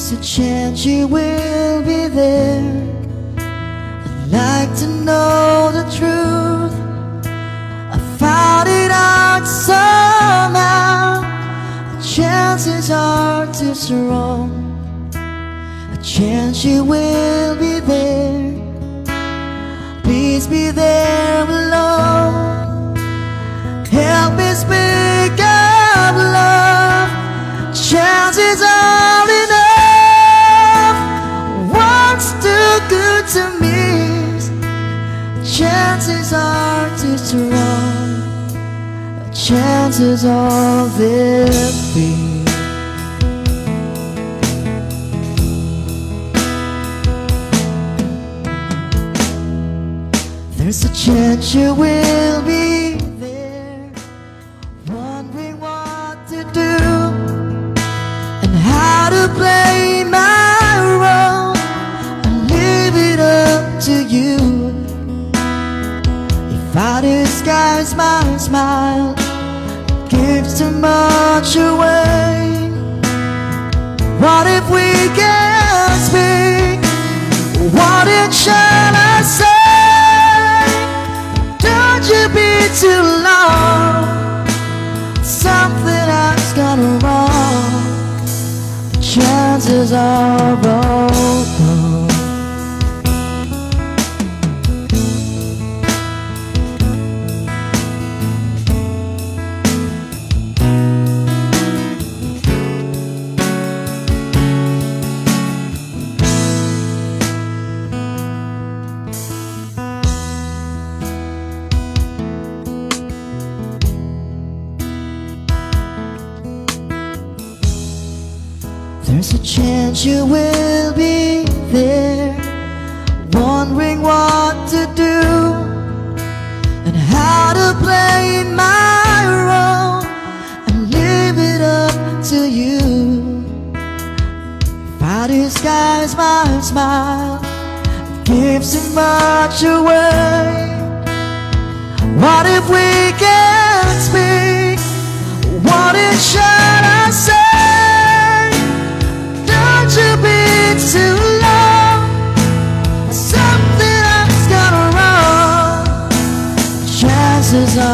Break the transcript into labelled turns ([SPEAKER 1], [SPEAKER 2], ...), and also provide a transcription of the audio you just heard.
[SPEAKER 1] There's a chance you will be there. I'd like to know the truth. I found it out somehow. The chances are too strong. A chance you will be there. Please be there to miss? Chances are too strong. Chances are there be. There's a chance you will be there, wondering what to do and how to play smile, it gives too much away. What if we can't speak? What it shall I say? Don't you be too long. Something has gone wrong. Chances are all There's a chance you will be there, wondering what to do and how to play my role and leave it up to you. If I disguise my smile, it gives too much away. What if we can't desire.